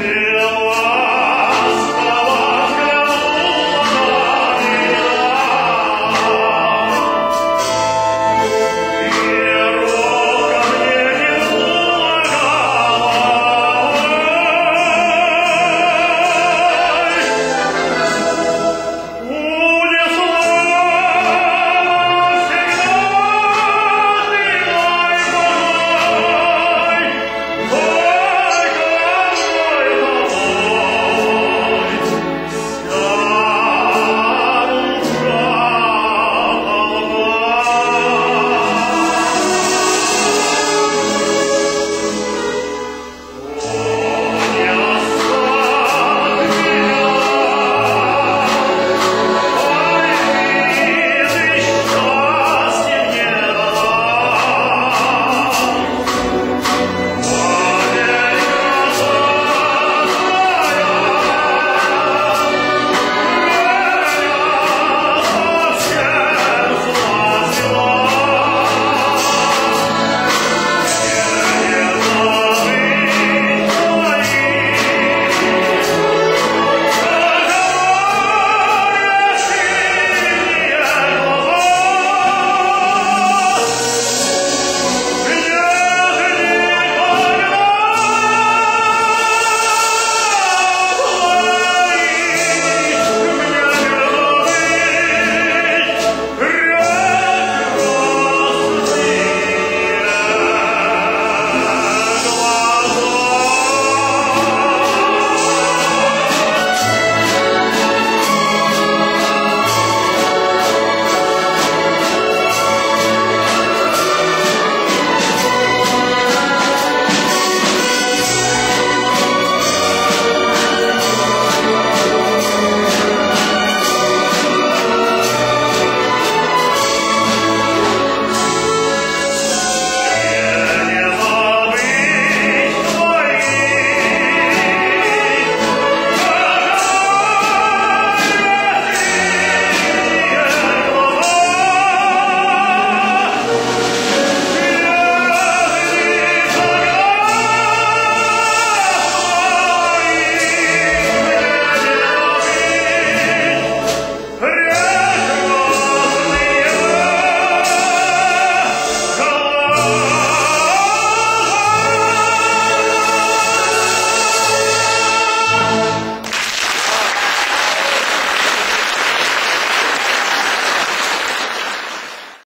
Yeah.